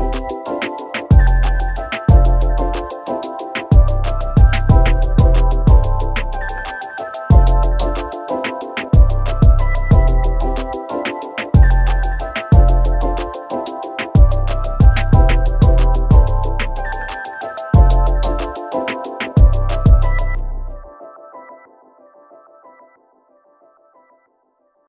you